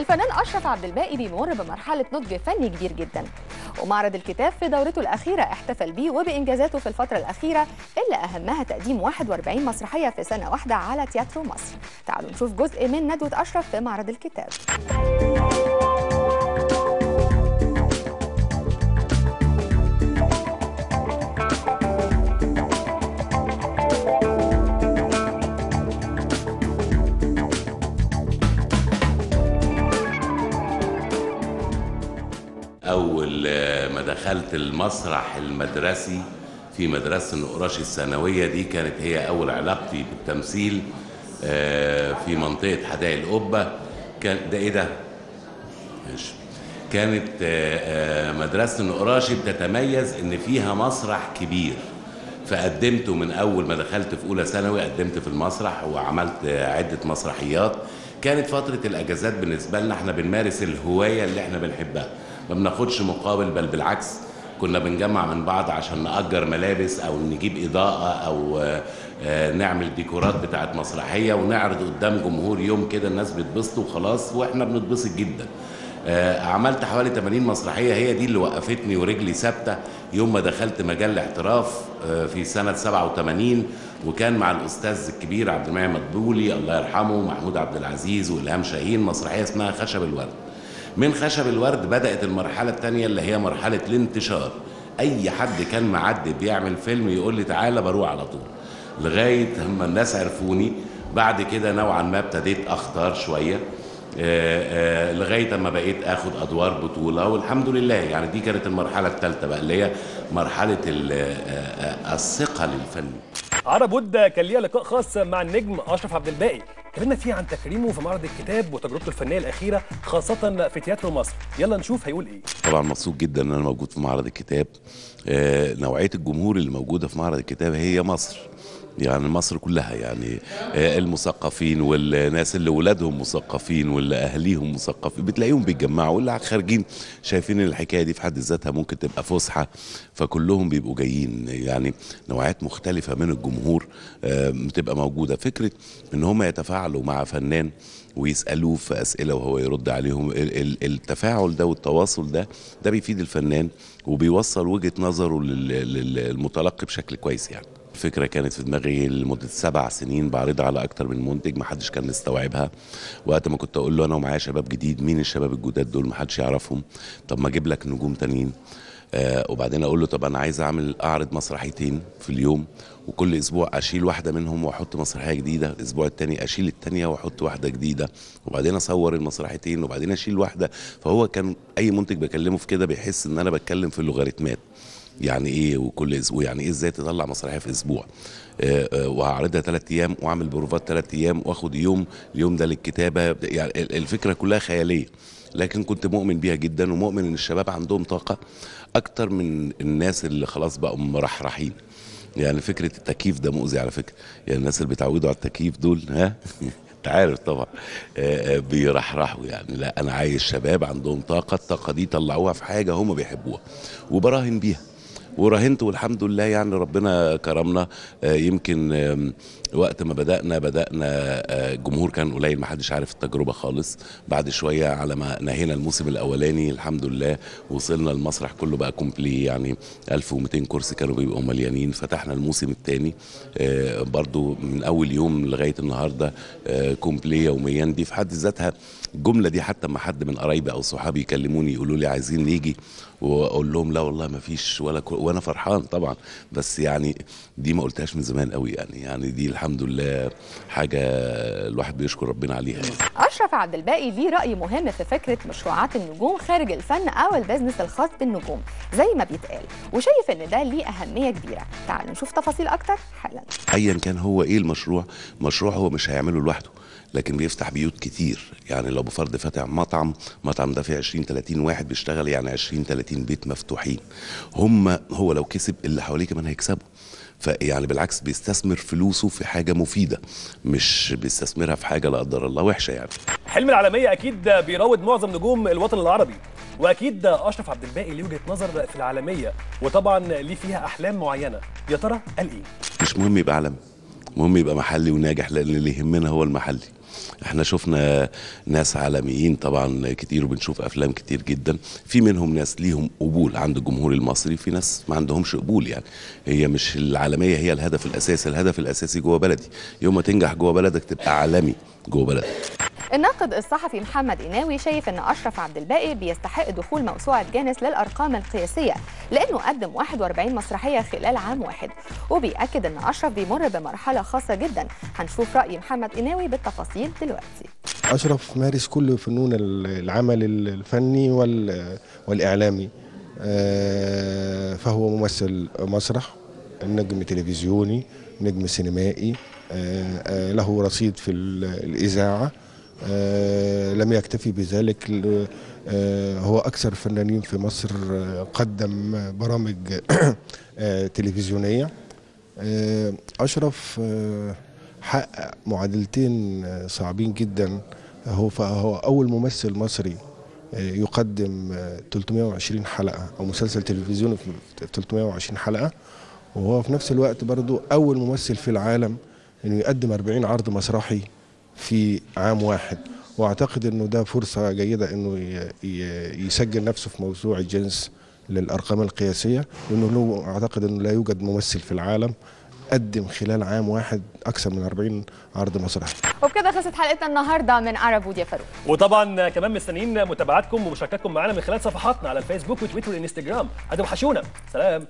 الفنان أشرف عبد الباقي بيمر بمرحلة نضج فني كبير جدا. ومعرض الكتاب في دورته الأخيرة احتفل بيه وبإنجازاته في الفترة الأخيرة اللي أهمها تقديم 41 مسرحية في سنة واحدة على تياترو مصر. تعالوا نشوف جزء من ندوة أشرف في معرض الكتاب. المسرح المدرسي في مدرسة النقراشي الثانوية. دي كانت هي أول علاقتي بالتمثيل آه، في منطقة حدائق القبة. كان ده إيه ده؟ ماشي. كانت آه، آه، مدرسة النقراشي بتتميز إن فيها مسرح كبير. فقدمته من أول ما دخلت في أولى ثانوي قدمت في المسرح وعملت عدة مسرحيات. كانت فترة الأجازات بالنسبة لنا إحنا بنمارس الهواية اللي إحنا بنحبها. ما بناخدش مقابل بل بالعكس كنا بنجمع من بعض عشان نأجر ملابس أو نجيب إضاءة أو آه، نعمل ديكورات بتاعت مسرحية ونعرض قدام جمهور يوم كده الناس بتبسط وخلاص وإحنا بنتبسط جدا. آه، عملت حوالي 80 مسرحية هي دي اللي وقفتني ورجلي ثابتة يوم ما دخلت مجال الاحتراف آه، في سنة 87 وكان مع الأستاذ الكبير عبد المنعم مدبولي الله يرحمه محمود عبد العزيز وإلهام شاهين مسرحية اسمها خشب الورد. من خشب الورد بدأت المرحلة الثانية اللي هي مرحلة الانتشار. أي حد كان معدي بيعمل فيلم يقول لي تعالى بروح على طول. لغاية هم الناس عرفوني. بعد كده نوعا ما ابتديت أختار شوية. آه، آه، لغاية أما بقيت أخد أدوار بطولة والحمد لله. يعني دي كانت المرحلة الثالثة بقى اللي هي مرحلة ال- آه، الثقة للفن عرب ود كان ليها لقاء خاص مع النجم أشرف عبد الباقي. كلمنا فيه عن تكريمه في معرض الكتاب وتجربته الفنية الأخيرة خاصة في تياترو مصر. يلا نشوف هيقول إيه. طبعا مبسوط جدا إن أنا موجود في معرض الكتاب. آه، نوعية الجمهور اللي موجودة في معرض الكتاب هي مصر. يعني مصر كلها يعني آه، المثقفين والناس اللي ولادهم مثقفين واللي اهليهم مثقفين بتلاقيهم بيتجمعوا واللي خارجين شايفين الحكاية دي في حد ذاتها ممكن تبقى فسحة فكلهم بيبقوا جايين يعني نوعيات مختلفة من الجمهور آه، بتبقى موجودة. فكرة إن هم يتفاعلوا مع فنان ويسألوه في أسئلة وهو يرد عليهم ال- ال- التفاعل ده والتواصل ده ده بيفيد الفنان وبيوصل وجهة نظره لل- لل- للمتلقي بشكل كويس يعني. الفكرة كانت في دماغي لمدة سبع سنين بعرضها على أكتر من منتج ما حدش كان مستوعبها. وقت ما كنت أقول له أنا ومعايا شباب جديد مين الشباب الجداد دول؟ ما حدش يعرفهم. طب ما أجيب لك نجوم تانيين. آه وبعدين أقول له طب أنا عايز أعمل أعرض مسرحيتين في اليوم وكل أسبوع أشيل واحدة منهم وأحط مسرحية جديدة. الأسبوع التاني أشيل التانية وأحط واحدة جديدة. وبعدين أصور المسرحيتين وبعدين أشيل واحدة. فهو كان أي منتج بكلمه في كده بيحس إن أنا بتكلم في اللوغاريتمات يعني إيه وكل أسبوع يعني إيه إزاي تطلع مسرحية في أسبوع؟ آه، آه، وهعرضها ثلاث أيام وأعمل بروفات ثلاث أيام وآخد يوم اليوم ده للكتابة يعني ال- الفكرة كلها خيالية. لكن كنت مؤمن بيها جدا ومؤمن إن الشباب عندهم طاقة أكتر من الناس اللي خلاص بقوا مرحرحين. يعني فكرة التكييف ده مؤذي على فكرة. يعني الناس اللي بيتعودوا على التكييف دول ها؟ أنت عارف طبعا. آه، بيرحرحوا يعني. لا أنا عايز شباب عندهم طاقة الطاقة دي طلعوها في حاجة هم بيحبوها وبراهن بيها. وراهنت والحمد لله يعني ربنا كرمنا. آه، يمكن وقت ما بدأنا بدأنا آه، الجمهور كان قليل ما حدش عارف التجربة خالص. بعد شوية على ما نهينا الموسم الأولاني الحمد لله وصلنا المسرح كله بقى complet. يعني 1200 كرسي كانوا بيبقوا مليانين. فتحنا الموسم الثاني برضو من أول يوم لغاية النهاردة آه، complet يوميا. دي في حد ذاتها الجملة دي حتى ما حد من قرايبي أو صحابي يكلموني يقولوا لي عايزين نيجي. وأقول لهم لا والله ما فيش ولا. وأنا فرحان طبعا بس يعني دي ما قلتهاش من زمان قوي يعني يعني دي الحمد لله حاجة الواحد بيشكر ربنا عليها. أشرف عبد الباقي ليه رأي مهم في فكرة مشروعات النجوم خارج الفن أو البزنس الخاص بالنجوم زي ما بيتقال وشايف إن ده ليه أهمية كبيرة. تعالوا نشوف تفاصيل أكتر حالا. ايا كان هو إيه المشروع؟ مشروع هو مش هيعمله لوحده. لكن بيفتح بيوت كتير. يعني لو بفرض فاتح مطعم مطعم ده فيه 20 30 واحد بيشتغل يعني 20 30 بيت مفتوحين. هم هو لو كسب اللي حواليه كمان هيكسبوا فيعني بالعكس بيستثمر فلوسه في حاجة مفيدة مش بيستثمرها في حاجة لا قدر الله وحشة يعني. حلم العالمية أكيد بيراود معظم نجوم الوطن العربي. وأكيد أشرف عبد الباقي ليه وجهة نظر في العالمية. وطبعا ليه فيها أحلام معينة. يا ترى قال إيه؟ مش مهم يبقى عالمي. مهم يبقى محلي وناجح لأن اللي يهمنا هو المحلي. إحنا شفنا ناس عالميين طبعا كتير وبنشوف أفلام كتير جدا. في منهم ناس ليهم قبول عند الجمهور المصري في ناس ما عندهمش قبول يعني. هي مش العالمية هي الهدف الأساسي الهدف الأساسي جوه بلدي. يوم ما تنجح جوه بلدك تبقى عالمي جوه بلدك. الناقد الصحفي محمد إناوي شايف أن أشرف عبد الباقي بيستحق دخول موسوعة جانس للأرقام القياسية لأنه قدم 41 مسرحية خلال عام واحد. وبيأكد أن أشرف بيمر بمرحلة خاصة جدا. هنشوف رأي محمد إناوي بالتفاصيل دلوقتي. أشرف مارس كل فنون العمل الفني وال- والإعلامي. آه، فهو ممثل مسرح نجم تلفزيوني نجم سينمائي. آه، آه، له رصيد في ال- الإذاعة. لم يكتفي بذلك. آه، هو أكثر الفنانين في مصر آه، قدم برامج آه، تلفزيونية. آه، أشرف آه، حقق معادلتين آه، صعبين جدا. هو فهو أول ممثل مصري آه، يقدم آه، 320 حلقة أو مسلسل تلفزيوني في 320 حلقة. وهو في نفس الوقت برضو أول ممثل في العالم إنه يقدم 40 عرض مسرحي. في عام واحد. وأعتقد إنه ده فرصة جيدة إنه ي- ي- يسجل نفسه في موسوعة جنس للأرقام القياسية لأنه له أعتقد إنه لا يوجد ممثل في العالم قدم خلال عام واحد أكثر من 40 عرض مسرحي. وبكده خلصت حلقتنا النهارده من عرب وديا فاروق. وطبعا كمان مستنيين متابعتكم ومشاركتكم معنا من خلال صفحاتنا على الفيسبوك وتويتر والانستجرام هتوحشونا. سلام.